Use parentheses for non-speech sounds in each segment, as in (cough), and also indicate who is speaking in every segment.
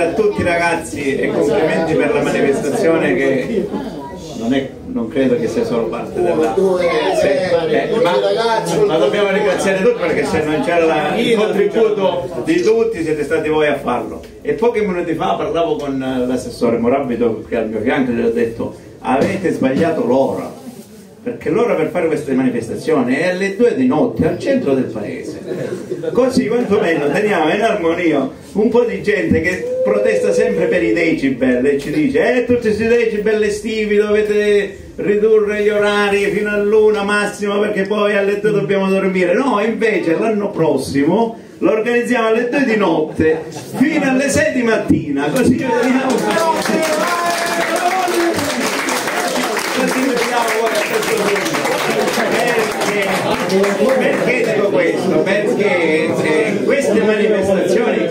Speaker 1: buonasera a tutti ragazzi e complimenti per la manifestazione che non, è, non credo che sia solo parte della... Sì, eh, ma, ma dobbiamo ringraziare tutti perché se non c'era il contributo di tutti siete stati voi a farlo. E pochi minuti fa parlavo con l'assessore Morabito che al mio fianco gli ho detto avete sbagliato l'ora perché l'ora per fare queste manifestazioni è alle due di notte al centro del paese. Così quantomeno teniamo in armonia un po' di gente che protesta sempre per i decibel e ci dice eh tutti questi decibel estivi dovete ridurre gli orari fino all'una massimo perché poi alle due dobbiamo dormire. No invece l'anno prossimo lo organizziamo alle due di notte fino alle sei di mattina così vediamo perché dico questo? Perché eh, queste manifestazioni,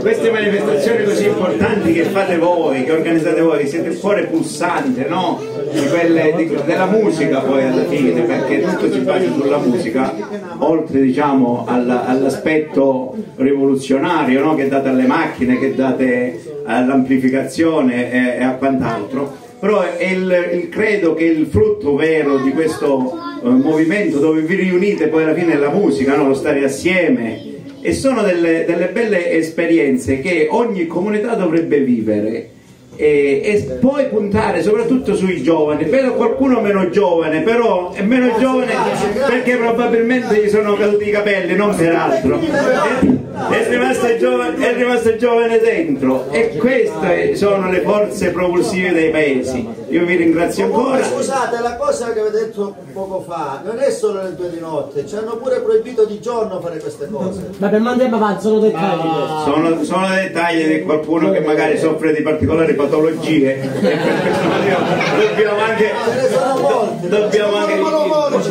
Speaker 1: queste manifestazioni così importanti che fate voi, che organizzate voi, siete il cuore pulsante no? di quelle, di, della musica poi alla fine, perché tutto si basa sulla musica, oltre diciamo, all'aspetto rivoluzionario no? che date alle macchine, che date all'amplificazione e, e a quant'altro però il, il, credo che il frutto vero di questo uh, movimento dove vi riunite poi alla fine è la musica, no? lo stare assieme. E sono delle, delle belle esperienze che ogni comunità dovrebbe vivere. E, e, poi puntare soprattutto sui giovani. Vedo qualcuno meno giovane però è meno giovane perché probabilmente gli sono caduti i capelli non per altro. È rimasto giovane, è rimasto giovane dentro. E queste sono le forze propulsive dei paesi. Io vi ringrazio ancora.
Speaker 2: scusate la cosa che avete detto poco fa non è solo le due di notte ci hanno pure proibito di giorno fare queste cose.
Speaker 3: Ma per mandiamo avanti sono dettagli
Speaker 1: no. sono, sono dettagli di qualcuno che magari soffre di particolari patologie. (laughs) Dobbiamo anche dobbiamo anche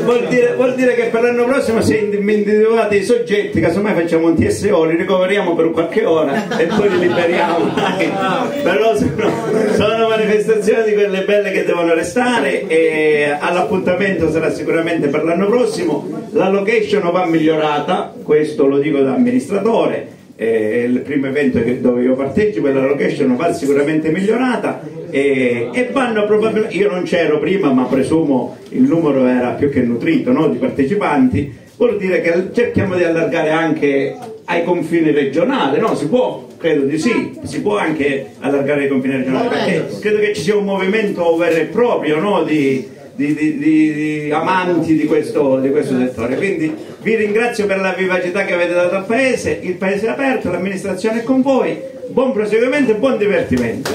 Speaker 1: vuol dire, vuol dire che per l'anno prossimo se individuate i soggetti casomai facciamo un TSO li ricoveriamo per qualche ora e poi li liberiamo (laughs) però sono, sono manifestazioni di quelle belle che devono restare e all'appuntamento sarà sicuramente per l'anno prossimo. La location va migliorata questo lo dico da amministratore è il primo evento dove io partecipo e la location va sicuramente migliorata e, e vanno probabilmente, io non c'ero prima ma presumo il numero era più che nutrito no, di partecipanti, vuol dire che cerchiamo di allargare anche ai confini regionali, no? Si può, credo di sì, si può anche allargare ai confini regionali, perché credo che ci sia un movimento vero e proprio no? di, di, di, di, amanti di questo, di questo settore. Quindi vi ringrazio per la vivacità che avete dato al Paese, il Paese è aperto, l'amministrazione è con voi, buon proseguimento e buon divertimento.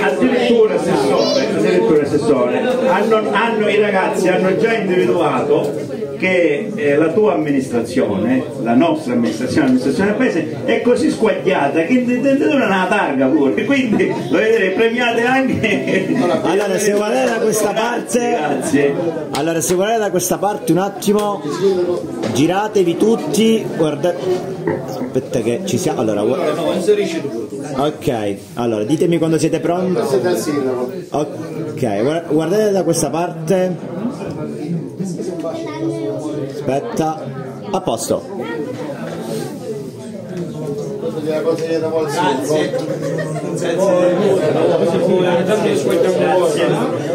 Speaker 1: Addirittura assessore, addirittura assessore hanno, hanno, i ragazzi hanno già individuato che eh, la tua amministrazione, la nostra amministrazione, l'amministrazione del paese è così squagliata che addirittura una targa pure, (laughs) quindi lo vedete premiate anche.
Speaker 3: Allora (laughs) se guardate da questa parte, grazie. Allora se guardate da questa parte un attimo, giratevi tutti, guardate. Aspetta che ci siamo. Allora, ok, allora ditemi quando siete pronti. Ok, guardate da questa parte. Aspetta, a posto.
Speaker 2: Grazie.